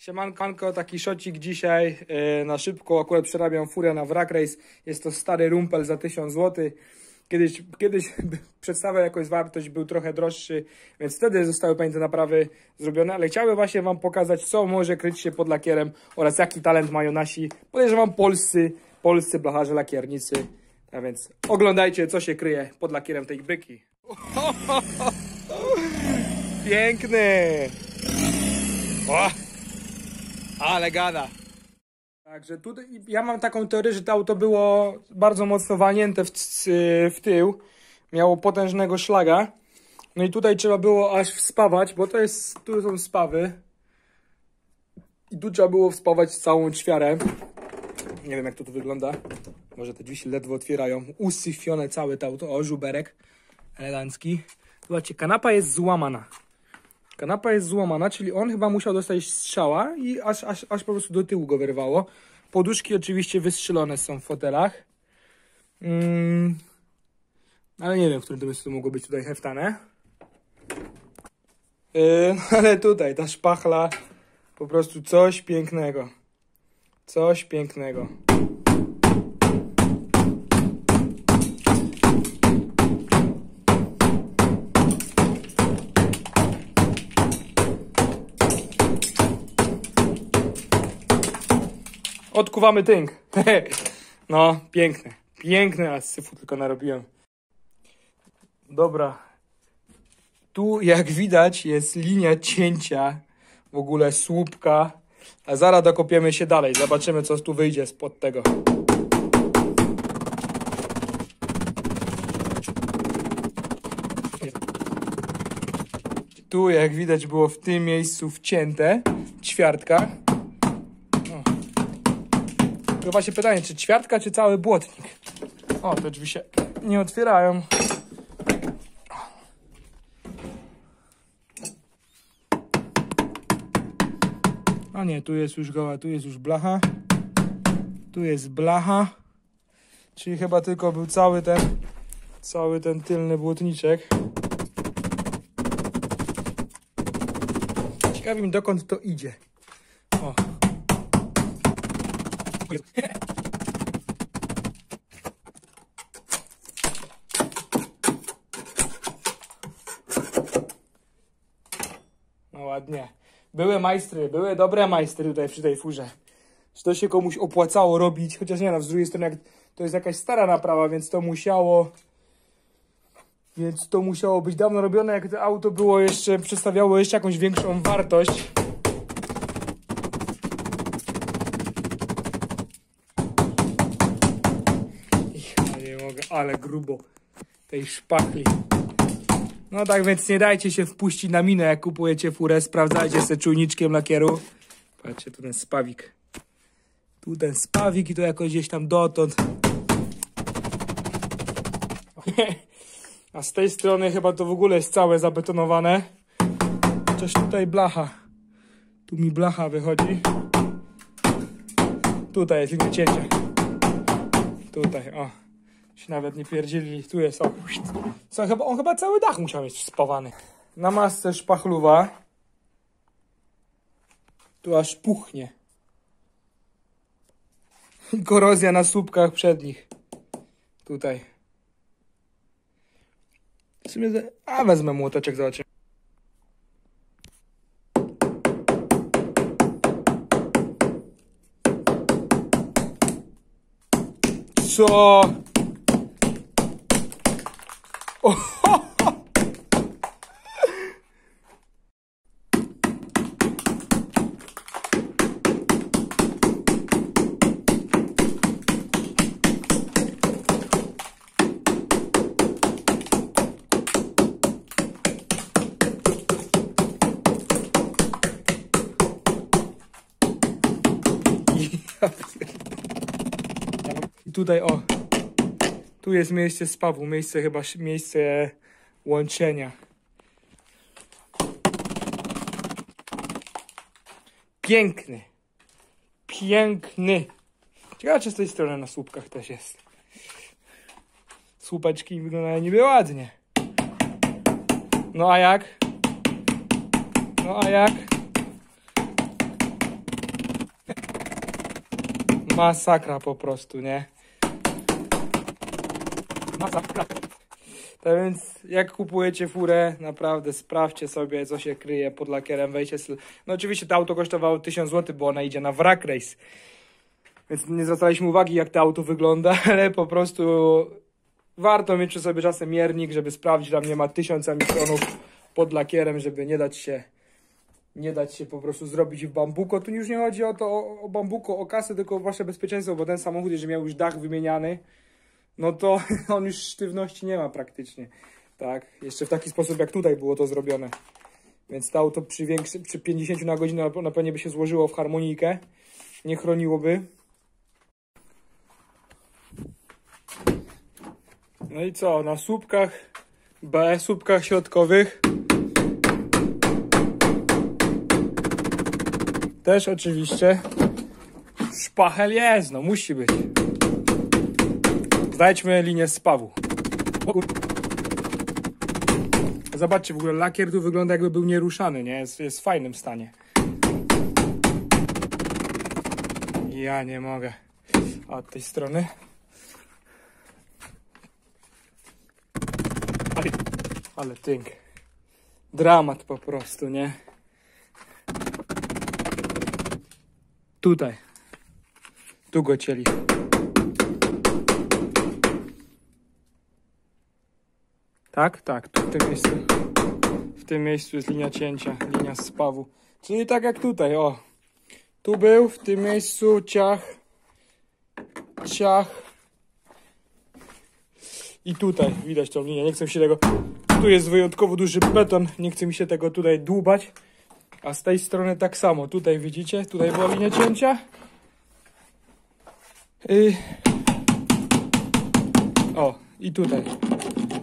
Siemanko, taki szocik dzisiaj e, na szybko. Akurat przerabiam furię na wrak race. Jest to stary rumpel za 1000 zł. Kiedyś, kiedyś przedstawiał jakąś wartość, był trochę droższy, więc wtedy zostały pamięte naprawy zrobione, ale chciałbym właśnie Wam pokazać, co może kryć się pod lakierem oraz jaki talent mają nasi, podejrzewam, polscy, polscy blacharze lakiernicy. A więc oglądajcie, co się kryje pod lakierem tej byki. Piękny! Ale gada. Także tutaj ja mam taką teorię, że to auto było bardzo mocno walnięte w, w tył. Miało potężnego szlaga. No i tutaj trzeba było aż wspawać, bo to jest, tu są spawy. I tu trzeba było wspawać całą ćwiarę. Nie wiem jak to tu wygląda. Może te drzwi się ledwo otwierają. Usyfione całe to auto. O, żuberek elegancki. Zobaczcie, kanapa jest złamana. Kanapa jest złamana, czyli on chyba musiał dostać strzała i aż, aż, aż po prostu do tyłu go wyrwało. Poduszki oczywiście wystrzelone są w fotelach. Mm, ale nie wiem, w którym to miejscu mogło być tutaj heftane. Yy, ale tutaj ta szpachla po prostu coś pięknego. Coś pięknego. Odkuwamy tynk. no, piękne. Piękne, a syfu tylko narobiłem. Dobra. Tu, jak widać, jest linia cięcia. W ogóle słupka. A zaraz dokopiemy się dalej. Zobaczymy, co tu wyjdzie spod tego. Tu, jak widać, było w tym miejscu wcięte ćwiartka. To właśnie pytanie, czy ćwiartka, czy cały błotnik? O, te drzwi się nie otwierają. A nie, tu jest już goła, tu jest już blacha. Tu jest blacha. Czyli chyba tylko był cały ten, cały ten tylny błotniczek. Ciekawi mi dokąd to idzie. No ładnie. Były majstry, były dobre majstry tutaj przy tej furze. Czy to się komuś opłacało robić? Chociaż nie no, z drugiej strony jak to jest jakaś stara naprawa, więc to musiało... Więc to musiało być dawno robione, jak to auto było jeszcze, przedstawiało jeszcze jakąś większą wartość. Ale grubo tej szpachli. No tak więc nie dajcie się wpuścić na minę, jak kupujecie furę. Sprawdzajcie se czujniczkiem lakieru. Patrzcie, tu ten spawik. Tu ten spawik i to jakoś gdzieś tam dotąd. A z tej strony chyba to w ogóle jest całe zabetonowane. Coś tutaj blacha. Tu mi blacha wychodzi. Tutaj jest linia cięcia. Tutaj, o się nawet nie pierdzili. Tu jest, o, co, chyba, on chyba cały dach musiał mieć spawany. Na masce szpachluwa. Tu aż puchnie. Korozja na słupkach przednich. Tutaj. W sumie, a wezmę młoteczek, zobaczymy. Co? I tutaj o, tu jest miejsce spawu, miejsce chyba, miejsce łączenia. Piękny. Piękny. Ciekawe, czy z tej strony na słupkach też jest. Słupeczki wyglądają niby ładnie. No a jak? No a jak? Masakra po prostu, nie? Masakra. Tak więc jak kupujecie furę, naprawdę sprawdźcie sobie, co się kryje pod lakierem, wejdźcie. No oczywiście to auto kosztowało 1000 zł, bo ona idzie na wrak race. Więc nie zwracaliśmy uwagi, jak to auto wygląda, ale po prostu warto mieć przy sobie czasem miernik, żeby sprawdzić, tam nie ma tysiąca mikronów pod lakierem, żeby nie dać się nie dać się po prostu zrobić w bambuko. Tu już nie chodzi o to, o, o bambuko, o kasę, tylko o wasze bezpieczeństwo, bo ten samochód, jeżeli miał już dach wymieniany, no to on już sztywności nie ma praktycznie. Tak, jeszcze w taki sposób, jak tutaj było to zrobione. Więc to auto przy, większy, przy 50 na godzinę na, pewno by się złożyło w harmonijkę, nie chroniłoby. No i co, na słupkach B, słupkach środkowych też oczywiście szpachel jest, no musi być. Znajdźmy linię. O kur- Zobaczcie, w ogóle lakier tu wygląda jakby był nieruszany, nie? Jest, jest w fajnym stanie. Ja nie mogę. Od tej strony. Ale, ale tynk. Dramat po prostu, nie? Tutaj. Tu go cieli. Tak, tak, tu w tym miejscu. W tym miejscu jest linia cięcia, linia spawu. Czyli tak jak tutaj, o. Tu był, w tym miejscu ciach, ciach. I tutaj widać tą linię. Nie chcę się tego. Tu jest wyjątkowo duży beton. Nie chce mi się tego tutaj dłubać. A z tej strony tak samo. Tutaj widzicie, tutaj była linia cięcia. Y... O, i tutaj.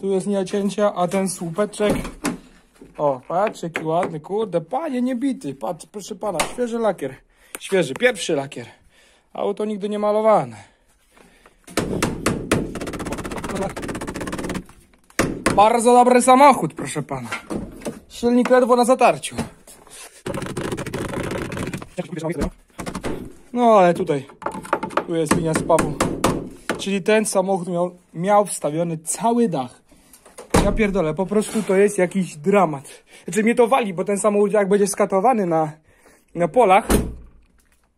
Tu jest cięcia, a ten słupeczek. O, patrz, jaki ładny, kurde, panie niebity. Patrz, proszę pana, świeży lakier. Świeży, pierwszy lakier. Auto nigdy nie malowane. Bardzo dobry samochód, proszę pana. Silnik ledwo na zatarciu. No ale tutaj, tu jest linia spawu. Czyli ten samochód miał, miał wstawiony cały dach. Ja pierdolę, po prostu to jest jakiś dramat. Znaczy mnie to wali, bo ten samochód jak będzie skatowany na, na polach,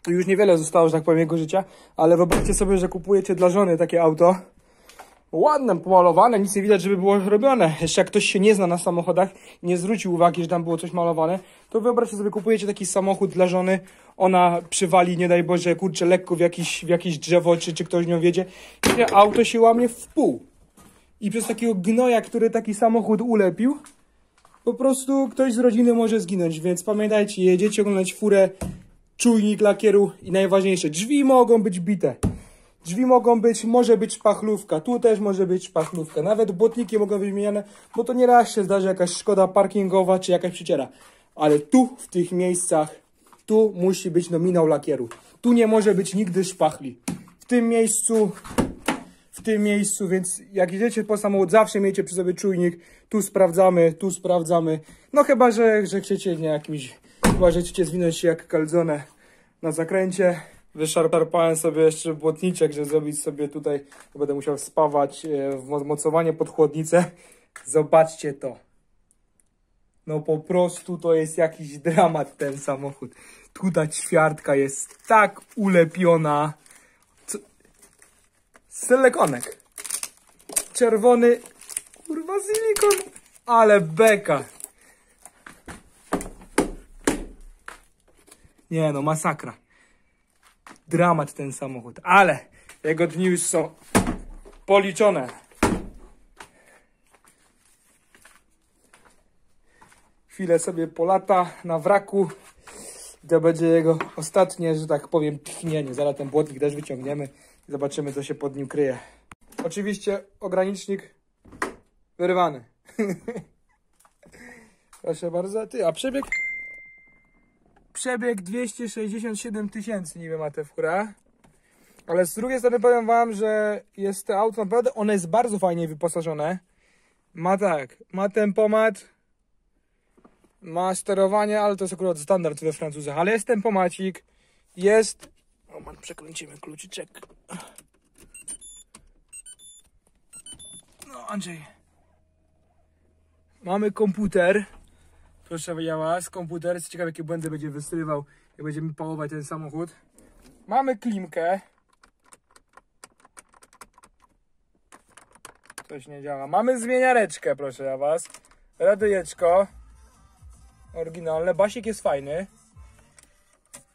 już niewiele zostało, że tak powiem, jego życia, ale wyobraźcie sobie, że kupujecie dla żony takie auto, ładne, pomalowane, nic nie widać, żeby było robione. Jeszcze jak ktoś się nie zna na samochodach nie zwrócił uwagi, że tam było coś malowane, to wyobraźcie sobie, kupujecie taki samochód dla żony, ona przywali, nie daj Boże, kurczę, lekko w jakieś, w jakieś drzewo, czy, czy ktoś nią wiedzie i to auto się łamie w pół. I przez takiego gnoja, który taki samochód ulepił, po prostu ktoś z rodziny może zginąć, więc pamiętajcie, jedziecie oglądać furę, czujnik lakieru i najważniejsze, drzwi mogą być bite. Drzwi mogą być, może być szpachlówka, tu też może być szpachlówka, nawet błotniki mogą być wymieniane, bo to nieraz się zdarzy jakaś szkoda parkingowa czy jakaś przyciera. Ale tu, w tych miejscach, tu musi być nominał lakieru. Tu nie może być nigdy szpachli. W tym miejscu, w tym miejscu, więc jak jedziecie po samochód, zawsze miejcie przy sobie czujnik. Tu sprawdzamy, tu sprawdzamy. No chyba, że, że chcecie nie jakimś, chyba, że chcecie zwinąć się jak kalzone na zakręcie. Wyszarpałem sobie jeszcze błotniczek, żeby zrobić sobie tutaj, bo będę musiał spawać e, w mocowanie pod chłodnicę. Zobaczcie to. No po prostu to jest jakiś dramat ten samochód. Tutaj ćwiartka jest tak ulepiona. Co? Silikonek. Czerwony. Kurwa silikon. Ale beka. Nie no, masakra. Dramat ten samochód. Ale jego dni już są policzone. Chwilę sobie polata na wraku. To będzie jego ostatnie, że tak powiem, tchnienie. Zaraz ten błotnik też wyciągniemy zobaczymy, co się pod nim kryje. Oczywiście ogranicznik wyrwany. Proszę bardzo. Ty, a przebieg? Przebieg 267 tysięcy, wiem, ma te fura. Ale z drugiej strony powiem wam, że jest to auto naprawdę, one jest bardzo fajnie wyposażone. Ma tak, ma tempomat, ma sterowanie, ale to jest akurat standard we Francuzach, ale jest tempomacik, jest Roman, przekręcimy kluczyczek. No, Andrzej. Mamy komputer. Proszę ja was, komputer. Jest ciekawe, jakie błędy będzie wystrywał, jak będziemy pałować ten samochód. Mamy klimkę. Coś nie działa. Mamy zmieniareczkę, proszę ja was. Radyjeczko. Oryginalne. Basik jest fajny.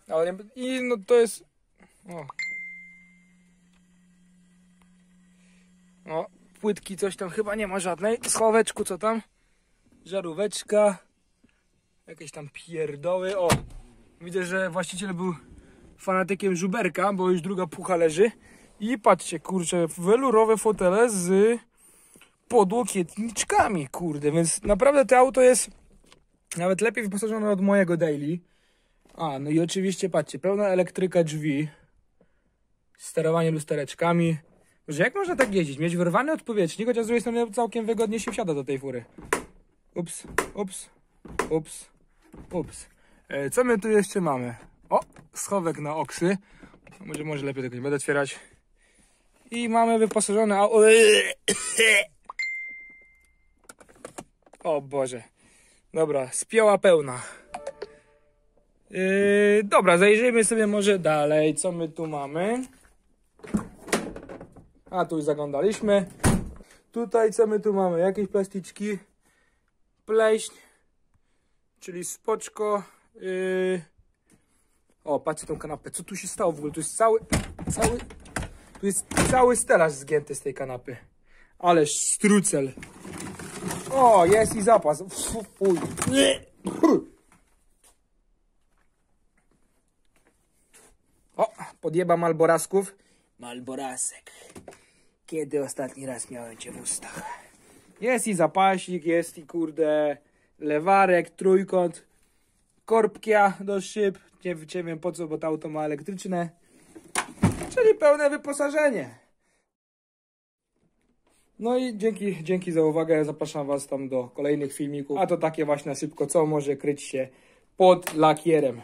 Ale nie, i no to jest. O. O, płytki coś tam chyba nie ma żadnej. Schoweczku co tam? Żaróweczka. Jakieś tam pierdoły. O, widzę, że właściciel był fanatykiem żuberka, bo już druga pucha leży. I patrzcie, kurczę, welurowe fotele z podłokietniczkami, kurde, więc naprawdę to auto jest nawet lepiej wyposażone od mojego daily. A, no i oczywiście, patrzcie, pełna elektryka drzwi, sterowanie lustereczkami. Że jak można tak jeździć? Mieć wyrwany odpowietrznik, chociaż z drugiej strony całkiem wygodnie się wsiada do tej fury. Ups, ups, ups, ups. E, co my tu jeszcze mamy? O, schowek na oksy. Może, może lepiej tego nie będę otwierać. I mamy wyposażone. O Boże. Dobra, spioła pełna. Yy, dobra, zajrzyjmy sobie może dalej. Co my tu mamy? A, tu już zaglądaliśmy. Tutaj co my tu mamy? Jakieś plasticzki. Pleśń. Czyli spoczko. Yy. O, patrzcie tą kanapę. Co tu się stało w ogóle? Tu jest cały, cały, tu jest cały stelaż zgięty z tej kanapy. Ależ strucel. O, jest i zapas. Fu- Fuj. O, podjeba Malborasków. Malborasek. Kiedy ostatni raz miałem cię w ustach? Jest i zapasik, jest i kurde lewarek, trójkąt, korbkia do szyb. Nie, nie wiem po co, bo to auto ma elektryczne. Czyli pełne wyposażenie. No i dzięki, dzięki za uwagę. Zapraszam Was tam do kolejnych filmików. A to takie właśnie szybko, co może kryć się pod lakierem.